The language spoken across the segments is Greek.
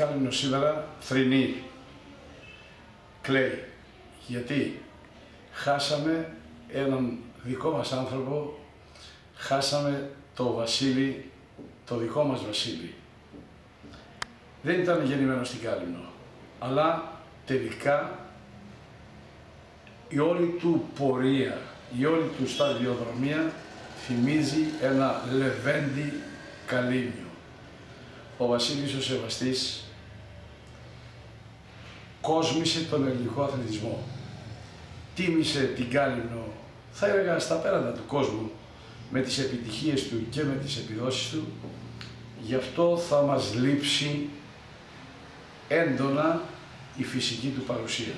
Κάλυμνο σήμερα θρηνεί, κλαίει. Γιατί; Χάσαμε έναν δικό μας άνθρωπο, χάσαμε το Βασίλη, το δικό μας Βασίλη. Δεν ήταν γεννημένο στην Κάλυμνο, αλλά τελικά η όλη του πορεία, η όλη του σταδιοδρομία θυμίζει ένα λεβέντι καλύμιο. Ο Βασίλης ο Σεβαστής κόσμησε τον ελληνικό αθλητισμό. Τίμησε την Κάλυμνο, θα έλεγα στα πέραντα του κόσμου, με τις επιτυχίες του και με τις επιδόσεις του. Γι' αυτό θα μας λείψει έντονα η φυσική του παρουσία.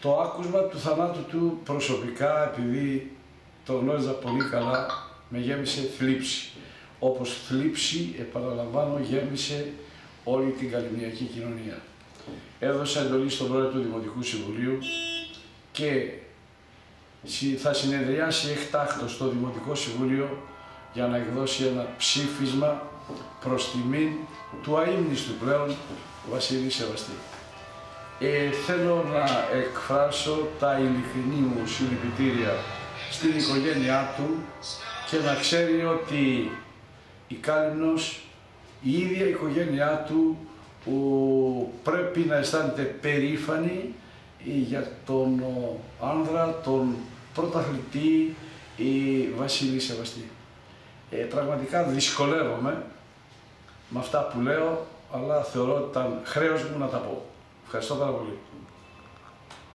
Το άκουσμα του θανάτου του προσωπικά, επειδή το γνώριζα πολύ καλά, με γέμισε θλίψη. Όπως θλίψη, επαναλαμβάνω, γέμισε όλη την καλλιμνιακή κοινωνία. Έδωσα εντολή στον πρόεδρο του Δημοτικού Συμβουλίου και θα συνεδριάσει εκτάκτο στο Δημοτικό Συμβούλιο για να εκδώσει ένα ψήφισμα προς τιμή του αείμνηστου πλέον Βασίλης Σεβαστή. Ε, θέλω να εκφράσω τα ειλικρινή μου συλληπιτήρια στην οικογένειά του και να ξέρει ότι η Κάλυμνος, η ίδια η οικογένειά του πρέπει να αισθάνεται περήφανη για τον άνδρα, τον πρωταθλητή η Βασίλη Σεβαστή. Ε, πραγματικά δυσκολεύομαι με αυτά που λέω, αλλά θεωρώ ότι ήταν χρέος μου να τα πω. Ευχαριστώ πάρα πολύ.